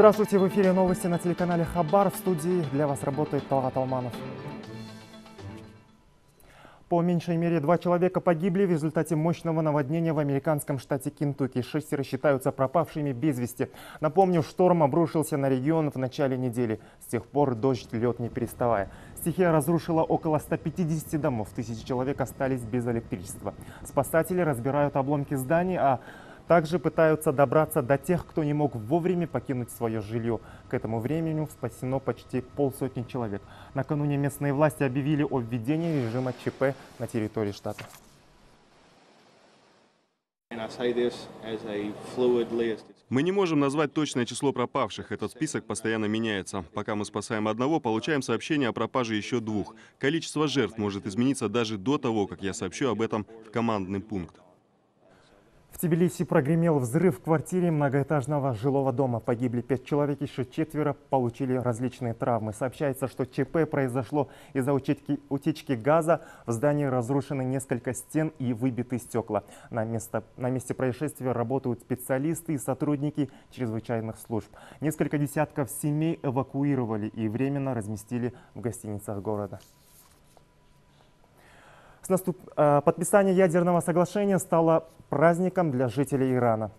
Здравствуйте, в эфире новости на телеканале Хабар. В студии для вас работает Талгат Алманов. По меньшей мере два человека погибли в результате мощного наводнения в американском штате Кентукки. Шестеро считаются пропавшими без вести. Напомню, шторм обрушился на регион в начале недели. С тех пор дождь лед не переставая. Стихия разрушила около 150 домов. Тысячи человек остались без электричества. Спасатели разбирают обломки зданий, а также пытаются добраться до тех, кто не мог вовремя покинуть свое жилье. К этому времени спасено почти полсотни человек. Накануне местные власти объявили о введении режима ЧП на территории штата. Мы не можем назвать точное число пропавших. Этот список постоянно меняется. Пока мы спасаем одного, получаем сообщение о пропаже еще двух. Количество жертв может измениться даже до того, как я сообщу об этом в командный пункт. Тбилиси прогремел взрыв в квартире многоэтажного жилого дома. Погибли пять человек, еще четверо получили различные травмы. Сообщается, что ЧП произошло из-за утечки, утечки газа. В здании разрушены несколько стен и выбиты стекла. На, место, на месте происшествия работают специалисты и сотрудники чрезвычайных служб. Несколько десятков семей эвакуировали и временно разместили в гостиницах города. Э, подписание ядерного соглашения стало праздником для жителей Ирана.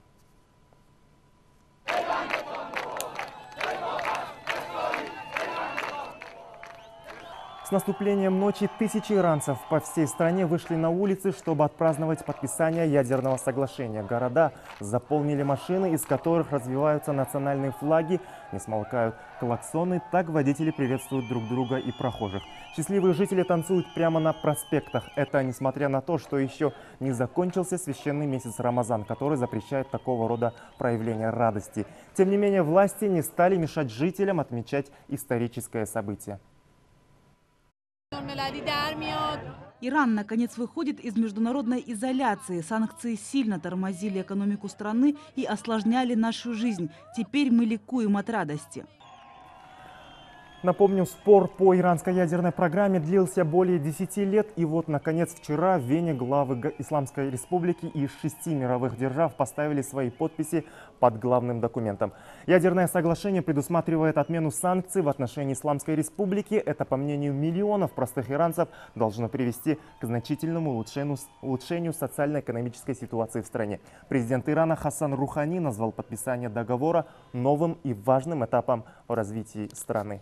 С наступлением ночи тысячи иранцев по всей стране вышли на улицы, чтобы отпраздновать подписание ядерного соглашения. Города заполнили машины, из которых развиваются национальные флаги, не смолкают клаксоны, так водители приветствуют друг друга и прохожих. Счастливые жители танцуют прямо на проспектах. Это несмотря на то, что еще не закончился священный месяц Рамазан, который запрещает такого рода проявления радости. Тем не менее, власти не стали мешать жителям отмечать историческое событие. Иран, наконец, выходит из международной изоляции. Санкции сильно тормозили экономику страны и осложняли нашу жизнь. Теперь мы ликуем от радости. Напомню, спор по иранской ядерной программе длился более 10 лет. И вот, наконец, вчера в Вене главы Исламской Республики из шести мировых держав поставили свои подписи под главным документом. Ядерное соглашение предусматривает отмену санкций в отношении Исламской Республики. Это, по мнению миллионов простых иранцев, должно привести к значительному улучшению, улучшению социально-экономической ситуации в стране. Президент Ирана Хасан Рухани назвал подписание договора новым и важным этапом в развитии страны.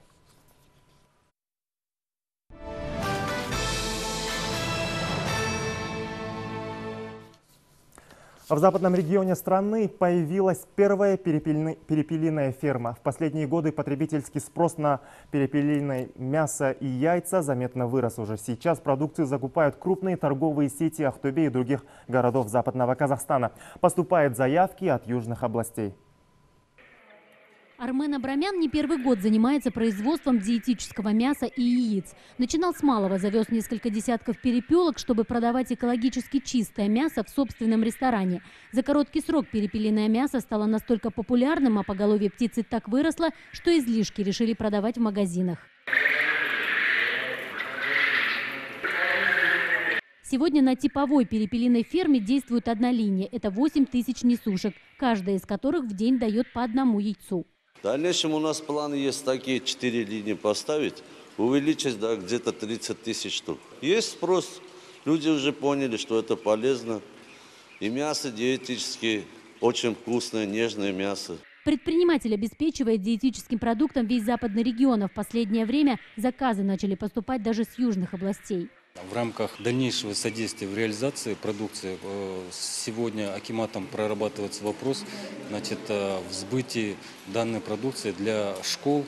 В западном регионе страны появилась первая перепелиная ферма. В последние годы потребительский спрос на перепелиное мясо и яйца заметно вырос уже. Сейчас продукцию закупают крупные торговые сети Ахтубе и других городов западного Казахстана. Поступают заявки от южных областей. Армен Абрамян не первый год занимается производством диетического мяса и яиц. Начинал с малого, завез несколько десятков перепелок, чтобы продавать экологически чистое мясо в собственном ресторане. За короткий срок перепелиное мясо стало настолько популярным, а поголовье птицы так выросло, что излишки решили продавать в магазинах. Сегодня на типовой перепелиной ферме действует одна линия. Это 8 тысяч несушек, каждая из которых в день дает по одному яйцу. В дальнейшем у нас планы есть такие четыре линии поставить, увеличить до где-то 30 тысяч штук. Есть спрос, люди уже поняли, что это полезно. И мясо диетически очень вкусное, нежное мясо. Предприниматель обеспечивает диетическим продуктом весь западный регион, а в последнее время заказы начали поступать даже с южных областей. В рамках дальнейшего содействия в реализации продукции э, сегодня Акиматом прорабатывается вопрос значит, э, в сбытии данной продукции для школ,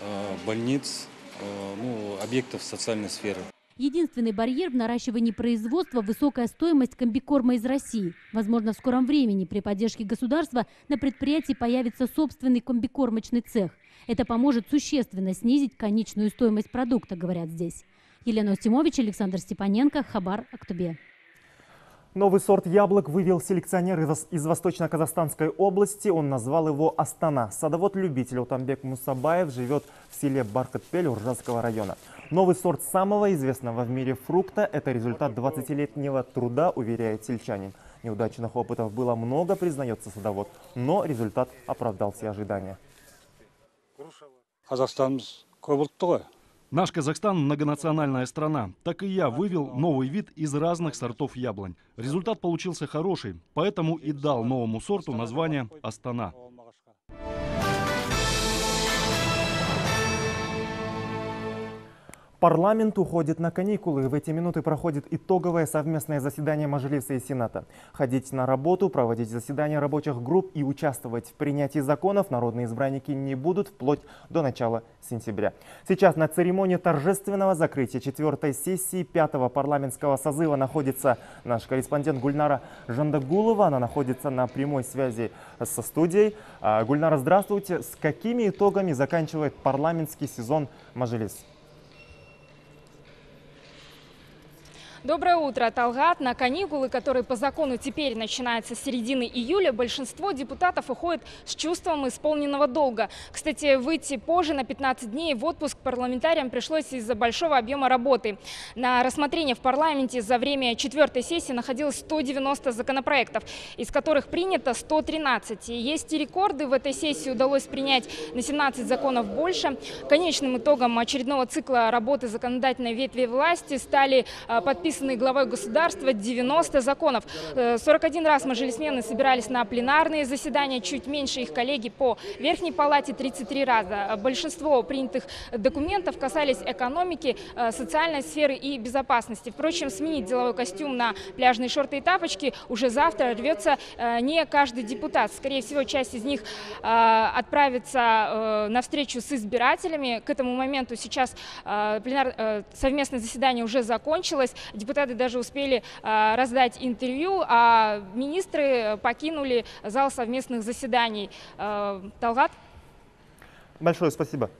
э, больниц, ну, объектов социальной сферы. Единственный барьер в наращивании производства – высокая стоимость комбикорма из России. Возможно, в скором времени при поддержке государства на предприятии появится собственный комбикормочный цех. Это поможет существенно снизить конечную стоимость продукта, говорят здесь. Елена Устимович, Александр Степаненко, Хабар, Актубе. Новый сорт яблок вывел селекционер из Восточно-Казахстанской области. Он назвал его «Астана». Садовод-любитель Утамбек Мусабаев живет в селе Баркатпель Уржанского района. Новый сорт самого известного в мире фрукта – это результат 20-летнего труда, уверяет сельчанин. Неудачных опытов было много, признается садовод, но результат оправдал все ожидания. Наш Казахстан – многонациональная страна. Так и я вывел новый вид из разных сортов яблонь. Результат получился хороший, поэтому и дал новому сорту название «Астана». Парламент уходит на каникулы. В эти минуты проходит итоговое совместное заседание Мажилиса и Сената. Ходить на работу, проводить заседания рабочих групп и участвовать в принятии законов народные избранники не будут вплоть до начала сентября. Сейчас на церемонии торжественного закрытия четвертой сессии пятого парламентского созыва находится наш корреспондент Гульнара Жандагулова. Она находится на прямой связи со студией. А, Гульнара, здравствуйте. С какими итогами заканчивает парламентский сезон Мажилис? Доброе утро, Талгат. На каникулы, которые по закону теперь начинаются с середины июля, большинство депутатов уходит с чувством исполненного долга. Кстати, выйти позже на 15 дней в отпуск парламентариям пришлось из-за большого объема работы. На рассмотрение в парламенте за время четвертой сессии находилось 190 законопроектов, из которых принято 113. И есть и рекорды. В этой сессии удалось принять на 17 законов больше. Конечным итогом очередного цикла работы законодательной ветви власти стали а, подписаны главой государства 90 законов. Э, 41 раз мажилисмены собирались на пленарные заседания, чуть меньше их коллеги по Верхней Палате 33 раза. Большинство принятых документов касались экономики, э, социальной сферы и безопасности. Впрочем, сменить деловой костюм на пляжные шорты и тапочки уже завтра рвется э, не каждый депутат. Скорее всего, часть из них э, отправится э, на встречу с избирателями. К этому моменту сейчас э, пленар, э, совместное заседание уже закончилось. Депутаты даже успели э, раздать интервью, а министры покинули зал совместных заседаний. Э, Талгат? Большое спасибо.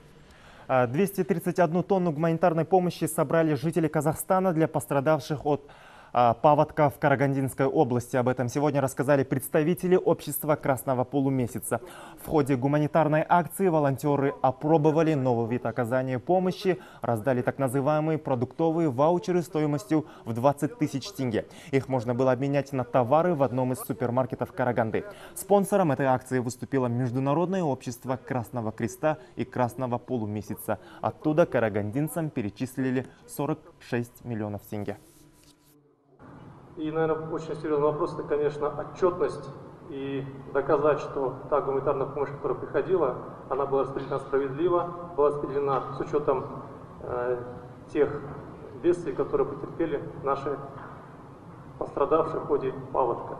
А, 231 тонну гуманитарной помощи собрали жители Казахстана для пострадавших от а, паводка в Карагандинской области. Об этом сегодня рассказали представители общества Красного полумесяца. В ходе гуманитарной акции волонтеры опробовали новый вид оказания помощи, раздали так называемые продуктовые ваучеры стоимостью в 20 тысяч тенге. Их можно было обменять на товары в одном из супермаркетов Караганды. Спонсором этой акции выступило Международное общество Красного Креста и Красного полумесяца. Оттуда карагандинцам перечислили 46 миллионов тенге. И, наверное, очень серьезный вопрос, это, конечно, отчетность и доказать, что та гуманитарная помощь, которая приходила, она была распределена справедливо, была распределена с учетом э, тех бедствий, которые потерпели наши пострадавшие в ходе паводка.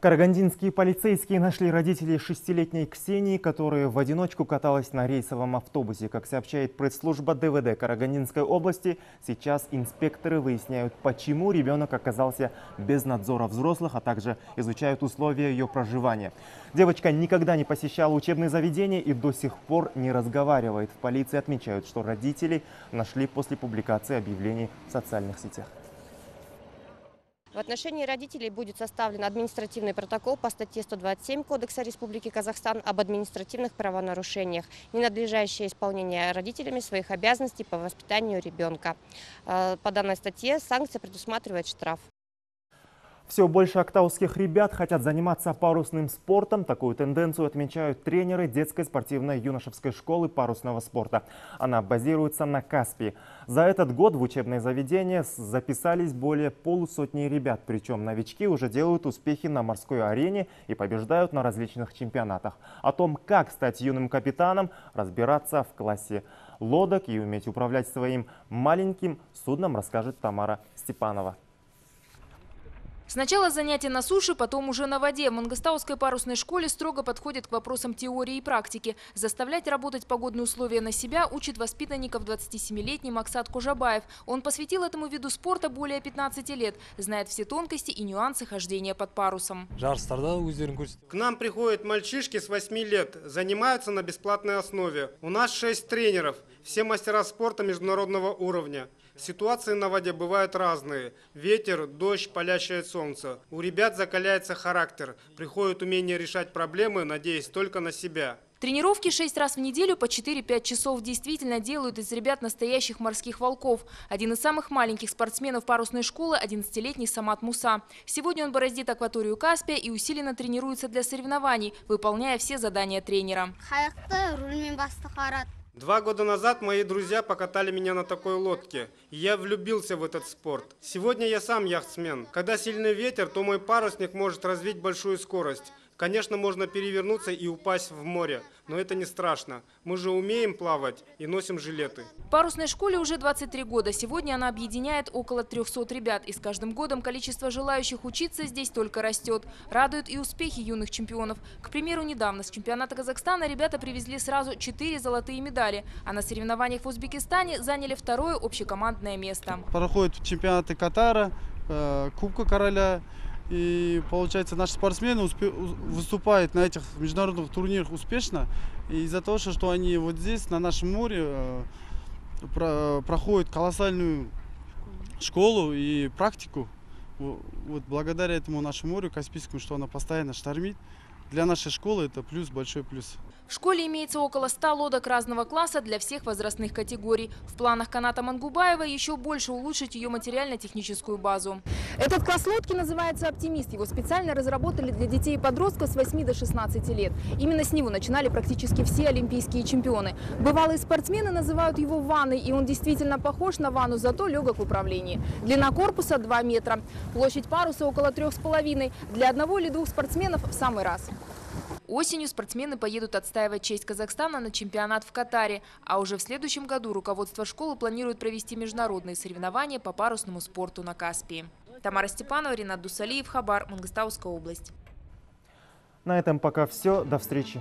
Карагандинские полицейские нашли родителей шестилетней Ксении, которая в одиночку каталась на рейсовом автобусе. Как сообщает пресс-служба ДВД Карагандинской области, сейчас инспекторы выясняют, почему ребенок оказался без надзора взрослых, а также изучают условия ее проживания. Девочка никогда не посещала учебные заведения и до сих пор не разговаривает. В полиции отмечают, что родителей нашли после публикации объявлений в социальных сетях. В отношении родителей будет составлен административный протокол по статье 127 Кодекса Республики Казахстан об административных правонарушениях, ненадлежащее исполнение родителями своих обязанностей по воспитанию ребенка. Э, По данной статье санкция предусматривает штраф. Все больше актаусских ребят хотят заниматься парусным спортом. Такую тенденцию отмечают тренеры детской спортивной юношеской школы парусного спорта. Она базируется на Каспии. За этот год в учебное заведение записались более полусотни ребят. Причем новички уже делают успехи на морской арене и побеждают на различных чемпионатах. О том, как стать юным капитаном, разбираться в классе лодок и уметь управлять своим маленьким судном, расскажет Тамара Степанова. Сначала занятия на суше, потом уже на воде. В Мангостауской парусной школе строго подходит к вопросам теории и практики. Заставлять работать погодные условия на себя учит воспитанников 27-летний Максат Кожабаев. Он посвятил этому виду спорта более 15 лет, знает все тонкости и нюансы хождения под парусом. К нам приходят мальчишки с 8 лет, занимаются на бесплатной основе. У нас 6 тренеров, все мастера спорта международного уровня. Ситуации на воде бывают разные. Ветер, дождь, палящее солнце. У ребят закаляется характер, приходит умение решать проблемы, надеясь только на себя. Тренировки шесть раз в неделю по 4-5 часов действительно делают из ребят настоящих морских волков. Один из самых маленьких спортсменов парусной школы – 11-летний Самат Муса. Сегодня он бороздит акваторию Каспия и усиленно тренируется для соревнований, выполняя все задания тренера. Два года назад мои друзья покатали меня на такой лодке, и я влюбился в этот спорт. Сегодня я сам яхтсмен. Когда сильный ветер, то мой парусник может развить большую скорость. Конечно, можно перевернуться и упасть в море, но это не страшно. Мы же умеем плавать и носим жилеты. Парусной школе уже 23 года. Сегодня она объединяет около 300 ребят. И с каждым годом количество желающих учиться здесь только растет. Радуют и успехи юных чемпионов. К примеру, недавно с чемпионата Казахстана ребята привезли сразу 4 золотые медали. А на соревнованиях в Узбекистане заняли второе общекомандное место. Проходят чемпионаты Катара, э, Кубка Короля. И получается, наши спортсмены выступают на этих международных турнирах успешно. Из-за того, что они вот здесь, на нашем море, э, про, проходят колоссальную школу и практику. Вот благодаря этому нашему морю Каспийскому, что она постоянно штормит, для нашей школы это плюс, большой плюс. В школе имеется около 100 лодок разного класса для всех возрастных категорий. В планах Каната Мангубаева еще больше улучшить ее материально-техническую базу. Этот класс лодки называется «Оптимист». Его специально разработали для детей и подростков с 8 до 16 лет. Именно с него начинали практически все олимпийские чемпионы. Бывалые спортсмены называют его ванной, и он действительно похож на ванну, зато легок в управлении. Длина корпуса 2 метра, площадь паруса около 3,5. Для одного или двух спортсменов в самый раз. Осенью спортсмены поедут отстаивать честь Казахстана на чемпионат в Катаре. А уже в следующем году руководство школы планирует провести международные соревнования по парусному спорту на Каспии. Тамара Степанова, Ренат Дусалиев, Хабар, Мангостауская область. На этом пока все. До встречи.